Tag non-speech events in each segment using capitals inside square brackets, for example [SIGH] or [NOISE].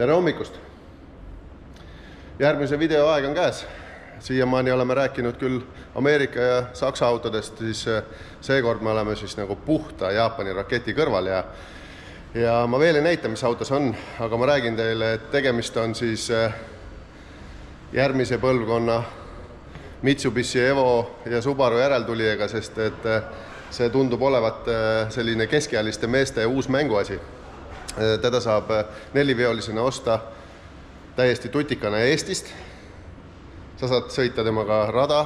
tere hommikust! järgmise video aeg on käes. siiamaani oleme rääkinud küll Ameerika ja Saksa autodest, siis eh, seekord me oleme siis nagu puhta Jaapani raketi kõrval ja ja ma veel ei näita, mis auto see on, aga ma räägin teile, et tegemist on siis eh, järgmise põlvkonna Mitsubishi Evo ja Subaru järeltulijaga, sest et eh, see tundub olevat selline keskealiste meeste uus mänguasi teda saab neliveolisena osta täiesti tutikana Eestist. sa saad sõita temaga rada,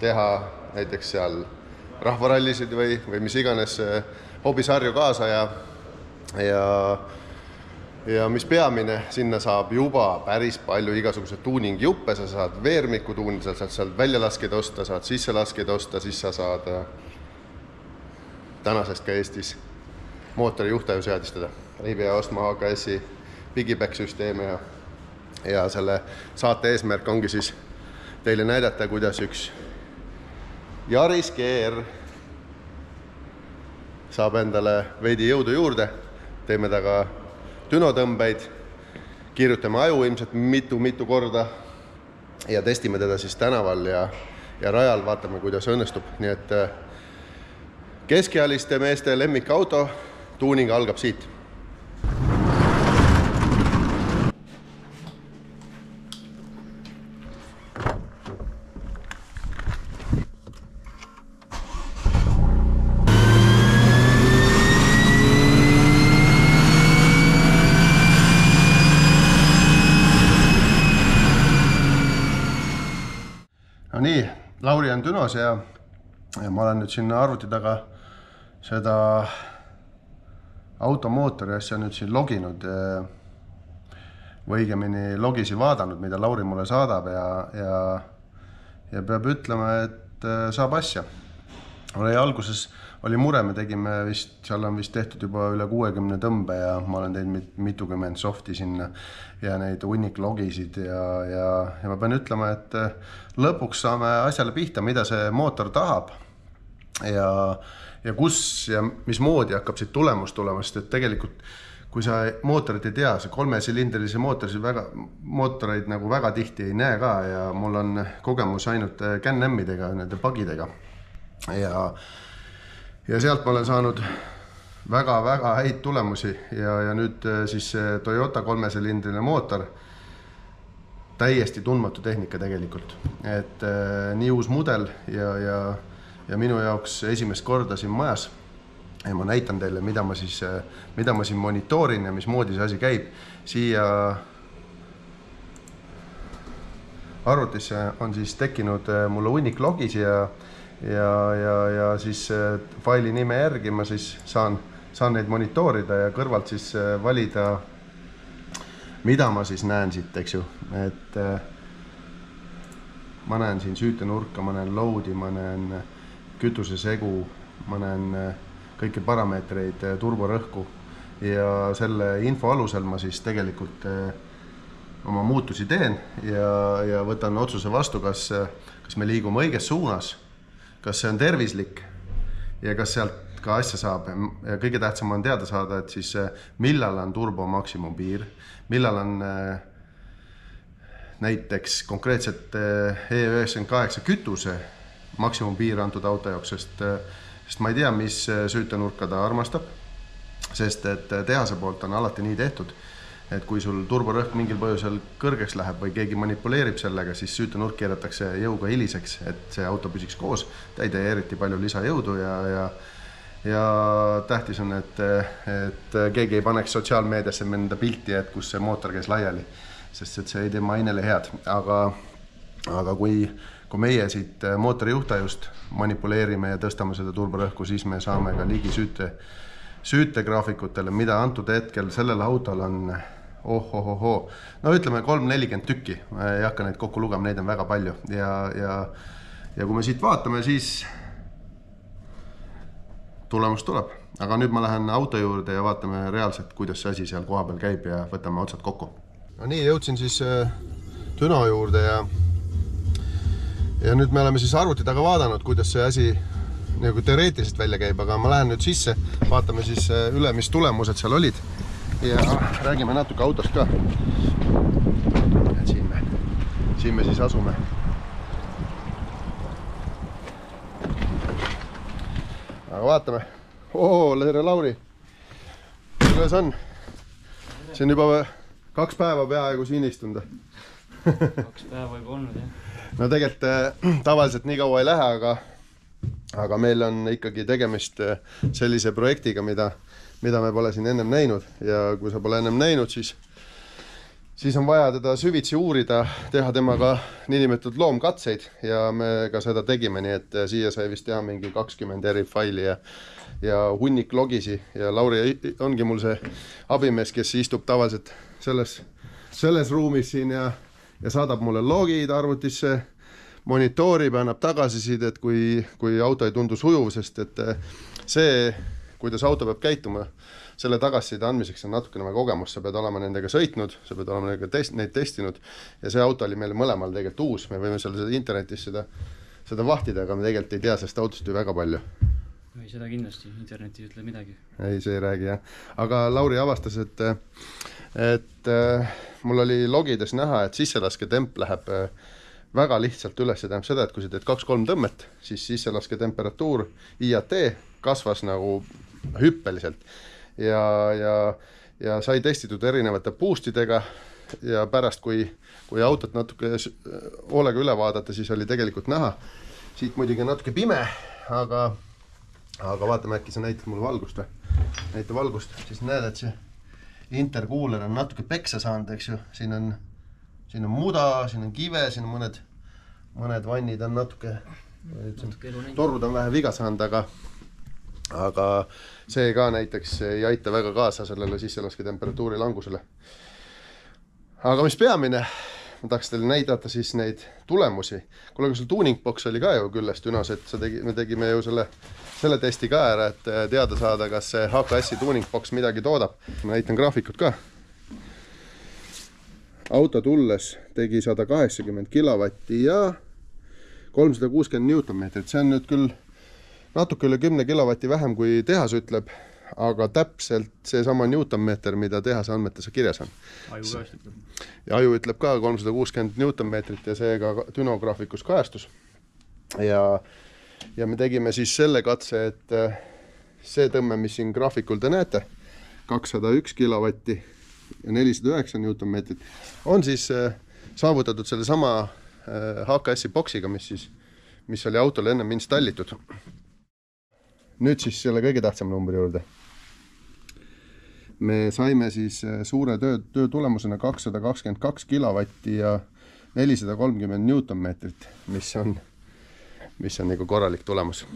teha näiteks seal rahvarallisid või, või mis iganes hobisarju kaasa ja, ja ja mis peamine, sinna saab juba päris palju igasuguseid tuuningjuppe, sa saad veermikku tuunida, sa saad sealt väljalaskeid osta, saad sisselaskeid osta, siis sa saad tänasest ka Eestis mootori juhtaju seadistada ei pea ostma AKS-i Bigiback süsteemi ja ja selle saate eesmärk ongi siis teile näidata, kuidas üks Yaris GR saab endale veidi jõudu juurde, teeme temaga dünotõmbeid, kiirutame aju ilmselt mitu-mitu korda ja testime teda siis tänaval ja, ja rajal, vaatame, kuidas õnnestub, nii et äh, keskealiste meeste lemmikauto, tuuning algab siit no nii, Lauri on Dünos ja, ja ma olen nüüd sinna arvuti taga seda automootori asja nüüd siin loginud või õigemini logisi vaadanud, mida Lauri mulle saadab ja, ja ja peab ütlema, et äh, saab asja. oli alguses oli mure, me tegime vist, seal on vist tehtud juba üle kuuekümne tõmbe ja ma olen teinud mitukümmend soft'i sinna ja neid hunnik logisid ja, ja, ja ma pean ütlema, et äh, lõpuks saame asjale pihta, mida see mootor tahab. ja ja kus ja mismoodi hakkab siit tulemus tulema, sest et tegelikult kui sa mootorit ei tea, see kolmesilindrilise mootori väga, mootoreid nagu väga tihti ei näe ka ja mul on kogemus ainult Can-Am-idega, nende pagidega. ja, ja sealt ma olen saanud väga-väga häid tulemusi ja, ja nüüd siis see Toyota kolmesilindriline mootor, täiesti tundmatu tehnika tegelikult, et äh, nii uus mudel ja, ja ja minu jaoks esimest korda siin majas. ja ma näitan teile, mida ma siis, mida ma siin monitoorin ja mismoodi see asi käib. siia arvutisse on siis tekkinud äh, mulle hunnik logisi ja, ja, ja, ja siis äh, faili nime järgi ma siis saan, saan neid monitoorida ja kõrvalt siis äh, valida, mida ma siis näen siit, eks ju, et ma näen siin süütenurka, ma näen load'i, ma näen kütusesegu, ma näen äh, kõiki parameetreid, äh, turborõhku. Ja selle info alusel ma siis tegelikult äh, oma muutusi teen ja, ja võtan otsuse vastu, kas, kas me liigume õiges suunas, kas see on tervislik ja kas sealt ka asja saab ja kõige tähtsam on teada saada, et siis millal on turbo maksimumpiir, millal on näiteks konkreetselt E98 kütuse maksimumpiir antud auto jaoks, sest, sest ma ei tea, mis süütenurka ta armastab. sest et tehase poolt on alati nii tehtud, et kui sul turborõhk mingil põhjusel kõrgeks läheb või keegi manipuleerib sellega, siis süütenurk keeratakse jõuga hiliseks, et see auto püsiks koos, ta ei tee eriti palju lisajõudu ja, ja ja tähtis on, et, et keegi ei paneks sotsiaalmeediasse enda pilti, et kus see mootor käis laiali, sest et see ei tee mainele head, aga, aga kui kui meie siit äh, mootori juhtajust manipuleerime ja tõstame seda turborõhku, siis me saame ka ligi süüte, süütegraafikutele, mida antud hetkel sellel autol on oh-oh-ohoo, no ütleme kolm, nelikümmend tükki, ma ei hakka neid kokku lugema, neid on väga palju ja, ja ja kui me siit vaatame, siis tulemus tuleb, aga nüüd ma lähen auto juurde ja vaatame reaalselt, kuidas see asi seal kohapeal käib ja võtame otsad kokku. no nii, jõudsin siis äh, Düno juurde ja ja nüüd me oleme siis arvuti taga vaadanud, kuidas see asi nagu teoreetiliselt välja käib, aga ma lähen nüüd sisse, vaatame siis äh, üle, mis tulemused seal olid. Ja räägime natuke autost ka. et siin me, siin me siis asume. aga vaatame. oo, tere Lauri. kuidas on? see on juba kaks päeva peaaegu siin istunud kaks päeva juba olnud jah. no tegelikult äh, tavaliselt nii kaua ei lähe, aga, aga meil on ikkagi tegemist äh, sellise projektiga, mida, mida me pole siin ennem näinud. Ja kui sa pole ennem näinud, siis, siis on vaja teda süvitsi uurida, teha temaga niinimetatud loomkatseid. Ja me ka seda tegime, nii et siia sai vist teha mingi kakskümmend eri faili ja ja hunnik logisi ja Lauri ongi mul see abimees, kes istub tavaliselt selles, selles ruumis siin ja ja saadab mulle logid arvutisse, monitoorib, annab tagasisidet, kui, kui auto ei tundu sujuv, sest et eh, see, kuidas auto peab käituma, selle tagasiside andmiseks on natukene vaja kogemust, sa pead olema nendega sõitnud, sa pead olema nendega test-, neid testinud ja see auto oli meil mõlemal tegelikult uus, me võime seal internetis seda, seda vahtida, aga me tegelikult ei tea sellest autost ju väga palju. Ei, seda kindlasti, internet ei ütle midagi. ei, see ei räägi jah, aga Lauri avastas, et et äh, mul oli logides näha, et sisselasketemp läheb äh, väga lihtsalt üles, see tähendab seda, et kui sa teed kaks-kolm tõmmet, siis sisselasketemperatuur, IAT, kasvas nagu hüppeliselt. ja, ja, ja sai testitud erinevate boost idega ja pärast, kui, kui autot natuke hoolega üle vaadata, siis oli tegelikult näha, siit muidugi natuke pime, aga, aga vaatame, äkki sa näitad mulle valgust või? näita valgust, siis näed, et see interkuuler on natuke peksa saanud, eks ju, siin on, siin on muda, siin on kive, siin on mõned, mõned vannid on natuke, torud on vähe viga saanud, aga aga see ka näiteks ei aita väga kaasa sellele sissellasketemperatuuri langusele. aga mis peamine, ma tahaks teile näidata siis neid tulemusi. kuule, aga sul tuuning box oli ka ju küljes Dünos, et sa tegi, me tegime ju selle selle testi ka ära, et äh, teada saada, kas see HKS-i tuuning box midagi toodab. ma näitan graafikut ka. auto tulles tegi sada kaheksakümmend kilovatti ja kolmsada kuuskümmend Newtonmeetrit, see on nüüd küll natuke üle kümne kilovati vähem, kui tehas ütleb, aga täpselt seesama Newtonmeeter, mida tehase andmetes kirjas on. aju ka ütleb. ja aju ütleb ka kolmsada kuuskümmend Newtonmeetrit ja see ka Düno graafikus kajastus. ja ja me tegime siis selle katse, et äh, see tõmme, mis siin graafikul te näete, kakssada üks kilovatti ja nelisada üheksa Newtonmeetrit, on siis äh, saavutatud sellesama HKS-i äh, boksiga, mis siis, mis oli autole ennem installitud. Nüüd siis selle kõige tähtsama numbri juurde. me saime siis suure töö, töö tulemusena kakssada kakskümmend kaks kilovatti ja nelisada kolmkümmend Newtonmeetrit, mis on mis on nagu korralik tulemus.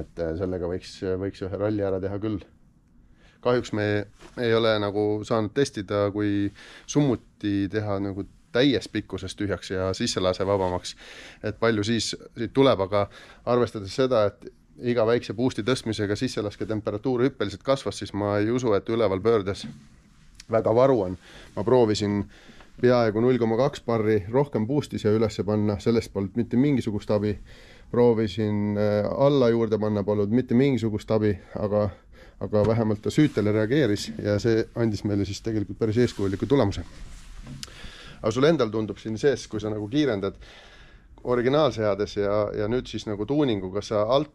et äh, sellega võiks, võiks ühe ralli ära teha küll. kahjuks me ei ole nagu saanud testida, kui summuti teha nagu täies pikkuses tühjaks ja sisselasevabamaks, et palju siis siit tuleb, aga arvestades seda, et iga väikse boost'i tõstmisega sisselasketemperatuur hüppeliselt kasvas, siis ma ei usu, et üleval pöördes väga varu on. ma proovisin peaaegu null koma kaks barri rohkem boost'i siia üles panna, sellest polnud mitte mingisugust abi. proovisin äh, alla juurde panna, polnud mitte mingisugust abi, aga, aga vähemalt ta süütele reageeris ja see andis meile siis tegelikult päris eeskujuliku tulemuse. aga sul endal tundub siin sees, kui sa nagu kiirendad originaalseades ja, ja nüüd siis nagu tuuninguga sa alt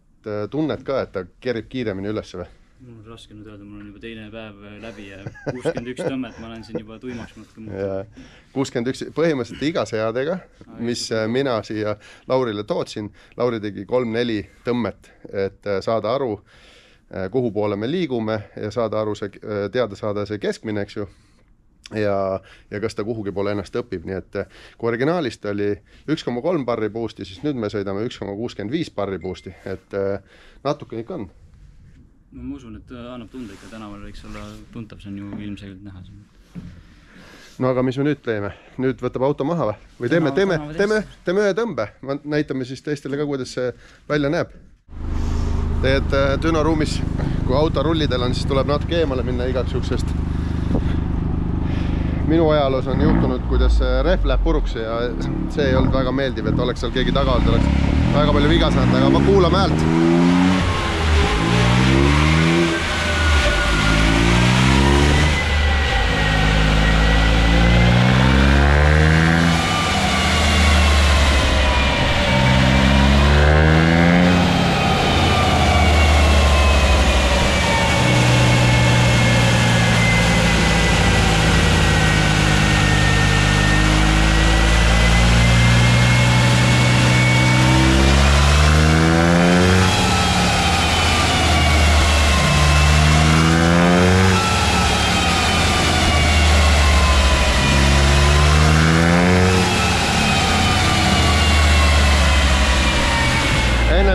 tunned ka, et ta kerib kiiremini ülesse või? mul on raske nüüd öelda, mul on juba teine päev läbi ja kuuskümmend üks tõmmet ma olen siin juba tuimaks natuke muutunud. kuuskümmend üks, põhimõtteliselt iga seadega, mis äh, mina siia Laurile tootsin, Lauri tegi kolm-neli tõmmet, et äh, saada aru, äh, kuhu poole me liigume ja saada aru see, teada saada see keskmine, eks ju ja, ja kas ta kuhugi poole ennast õpib, nii et kui originaalist oli üks koma kolm barri boost'i, siis nüüd me sõidame üks koma kuuskümmend viis barri boost'i, et natuke ikka on no ma usun, et annab tunda ikka, tänaval võiks olla tuntav, see on ju ilmselgelt näha siin. no aga mis me nüüd teeme, nüüd võtab auto maha või? või teeme, teeme, teeme, teeme ühe tõmbe, näitame siis teistele ka, kuidas see välja näeb. teed äh, Düno ruumis, kui auto rullidel on, siis tuleb natuke eemale minna igaks juhuks, sest minu ajaloos on juhtunud, kuidas rehv läheb puruks ja see ei olnud väga meeldiv, et oleks seal keegi taga olnud, oleks väga palju viga saanud, aga kuulame häält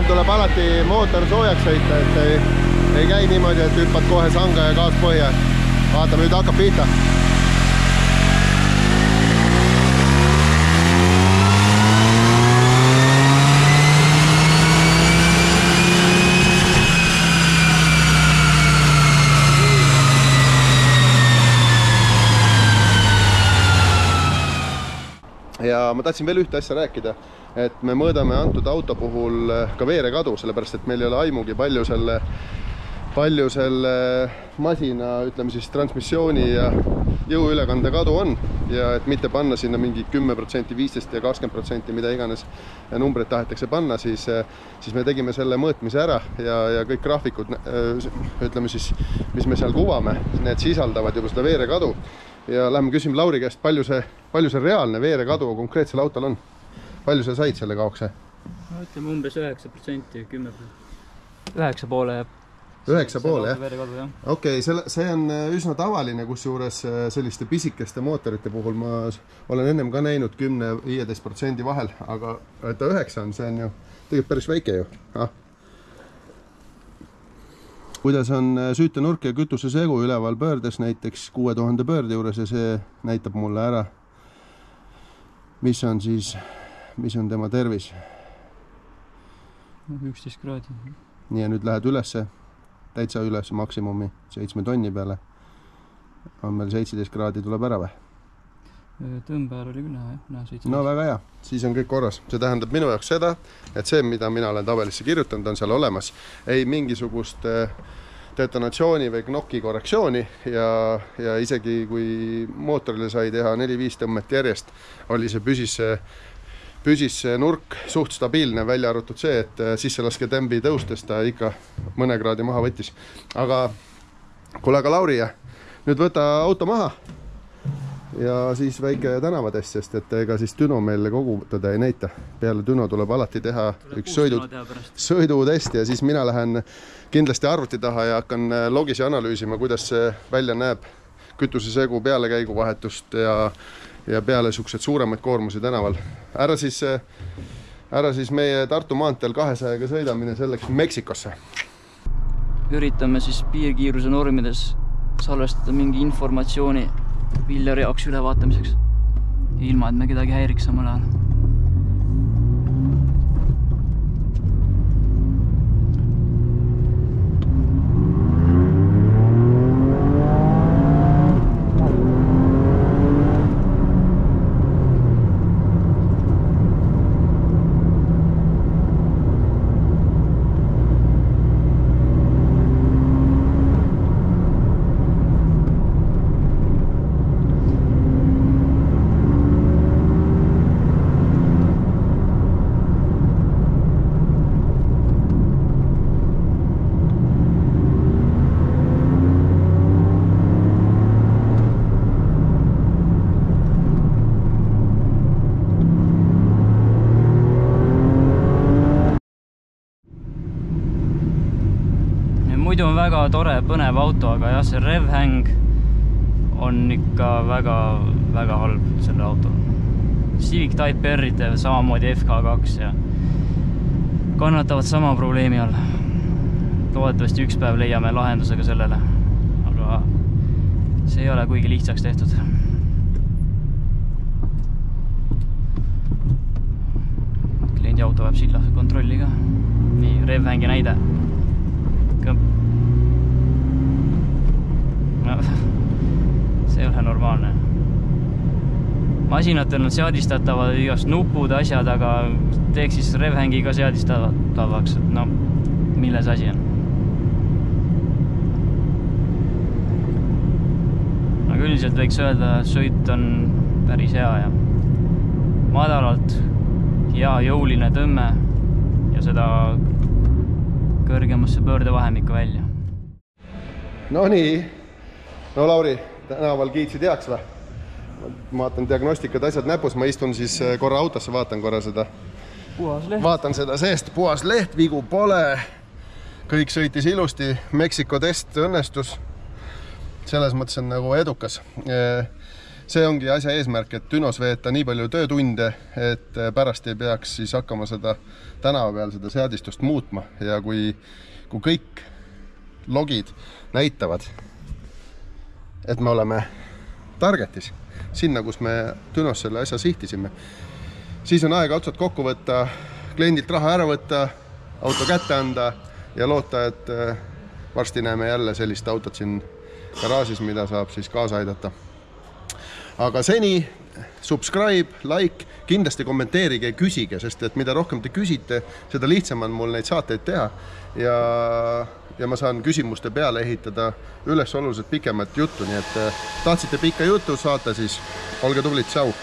tuleb alati mootor soojaks sõita, et ei, ei käi niimoodi, et hüppad kohe sanga ja gaas põhja. vaatame, nüüd hakkab pihta ja ma tahtsin veel ühte asja rääkida, et me mõõdame antud auto puhul ka veerekadu, sellepärast et meil ei ole aimugi, palju selle, palju selle masina, ütleme siis transmissiooni ja jõuülekande kadu on ja et mitte panna sinna mingi kümme protsenti, viisteist ja kakskümmend protsenti, mida iganes numbreid tahetakse panna, siis, siis me tegime selle mõõtmise ära ja, ja kõik graafikud, ütleme siis, mis me seal kuvame, need sisaldavad juba seda veerekadu ja lähme küsime Lauri käest, palju see, palju see reaalne veerekadu konkreetsel autol on? Palju sa said selle kaokse? no ütleme umbes üheksa protsenti, kümme protsenti. üheksa poole jääb. üheksa poole, jah? okei okay,, selle, see on äh, üsna tavaline, kusjuures äh, selliste pisikeste mootorite puhul ma olen ennem ka näinud kümne, viieteist protsendi vahel, aga et ta üheksa on, see on ju tegelikult päris väike ju ah kuidas on äh, süütenurk ja kütusesegu üleval pöördes näiteks kuue tuhande pöörde juures ja see näitab mulle ära, mis on siis, mis on tema tervis. noh, üksteist kraadi. nii ja nüüd lähed ülesse, täitsa üles maksimumi, seitsme tonni peale. on meil seitseteist kraadi tuleb ära või? tõmbe ajal oli küll näha jah, näha seitseteist. no väga hea, siis on kõik korras, see tähendab minu jaoks seda, et see, mida mina olen tabelisse kirjutanud, on seal olemas, ei mingisugust äh, detonatsiooni või knoki korrektsiooni ja, ja isegi kui mootorile sai teha neli-viis tõmmet järjest, oli see, püsis see, püsis see nurk suht stabiilne, välja arvatud see, et äh, sisselasketembi tõustes ta ikka mõne kraadi maha võttis. aga kuule, aga Lauri, nüüd võta auto maha ja siis väike tänavadest, sest et ega siis Düno meile kogutada ei näita. peale Düno tuleb alati teha tuleb üks sõidu, sõidutest ja siis mina lähen kindlasti arvuti taha ja hakkan äh, logisi analüüsima, kuidas see välja näeb, kütusesegu pealekäiguvahetust ja, ja peale niisuguseid suuremaid koormusi tänaval. ära siis, äh, ära siis meie Tartu maanteel kahesajaga sõidamine selleks Meksikosse. üritame siis piirkiiruse normides salvestada mingi informatsiooni Villeri jaoks ülevaatamiseks. ilma, et me kedagi häiriks samal ajal on väga tore, põnev auto, aga jah, see revhäng on ikka väga-väga halb sellel autol. Civic Type R-id samamoodi FK2 ja kannatavad sama probleemi all. loodetavasti üks päev leiame lahenduse ka sellele, aga see ei ole kuigi lihtsaks tehtud. kliendi auto vajab silla kontrolli ka. nii, revhängi näide no [LAUGHS] see ei ole normaalne. masinatel on seadistatavad igast nupud, asjad, aga teeks siis revhängi ka seadistatavaks, et no milles asi on? aga üldiselt võiks öelda, sõit on päris hea ja madalalt hea jõuline tõmme ja seda kõrgemasse pöördevahemikku välja. Nonii no Lauri, tänaval kiitsid heaks või? ma vaatan diagnostikad, asjad näpus, ma istun siis äh, korra autosse, vaatan korra seda. vaatan seda seest, puhas leht, vigu pole. kõik sõitis ilusti, Meksiko test õnnestus. selles mõttes on nagu edukas. Äh, see ongi asja eesmärk, et Dünos veeta nii palju töötunde, et äh, pärast ei peaks siis hakkama seda tänava peal seda seadistust muutma ja kui, kui kõik logid näitavad, et me oleme targetis, sinna, kus me Dünos selle asja sihtisime, siis on aeg otsad kokku võtta, kliendilt raha ära võtta, auto kätte anda ja loota, et äh, varsti näeme jälle sellist autot siin garaažis, mida saab siis kaasa aidata. aga seni subscribe, like, kindlasti kommenteerige ja küsige, sest et mida rohkem te küsite, seda lihtsam on mul neid saateid teha ja, ja ma saan küsimuste peale ehitada üles oluliselt pikemat juttu, nii et tahtsite pikka juttu saata, siis olge tublid, tšau